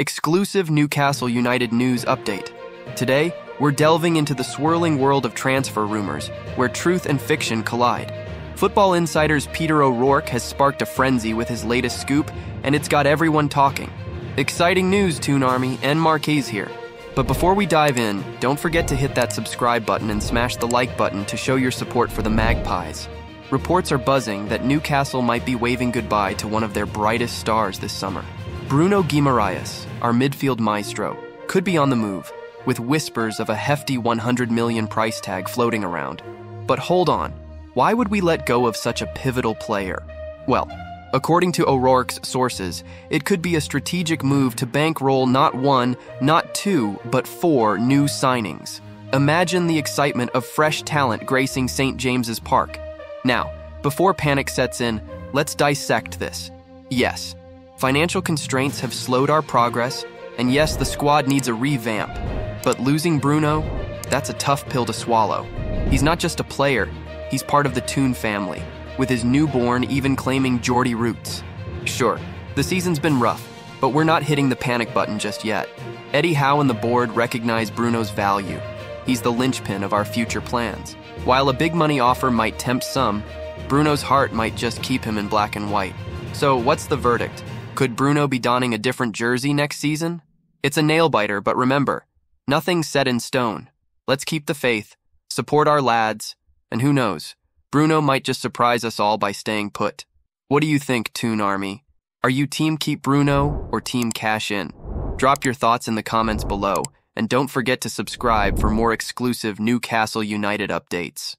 Exclusive Newcastle United news update. Today, we're delving into the swirling world of transfer rumors, where truth and fiction collide. Football Insider's Peter O'Rourke has sparked a frenzy with his latest scoop, and it's got everyone talking. Exciting news, Toon Army, and Marquise here. But before we dive in, don't forget to hit that subscribe button and smash the like button to show your support for the Magpies. Reports are buzzing that Newcastle might be waving goodbye to one of their brightest stars this summer. Bruno Guimaraes, our midfield maestro, could be on the move, with whispers of a hefty 100 million price tag floating around. But hold on, why would we let go of such a pivotal player? Well, according to O'Rourke's sources, it could be a strategic move to bankroll not one, not two, but four new signings. Imagine the excitement of fresh talent gracing St. James's Park. Now, before panic sets in, let's dissect this. Yes, Financial constraints have slowed our progress, and yes, the squad needs a revamp. But losing Bruno, that's a tough pill to swallow. He's not just a player, he's part of the Toon family, with his newborn even claiming Geordie roots. Sure, the season's been rough, but we're not hitting the panic button just yet. Eddie Howe and the board recognize Bruno's value. He's the linchpin of our future plans. While a big money offer might tempt some, Bruno's heart might just keep him in black and white. So, what's the verdict? Could Bruno be donning a different jersey next season? It's a nail biter, but remember, nothing's set in stone. Let's keep the faith, support our lads, and who knows, Bruno might just surprise us all by staying put. What do you think, Toon Army? Are you Team Keep Bruno or Team Cash In? Drop your thoughts in the comments below, and don't forget to subscribe for more exclusive Newcastle United updates.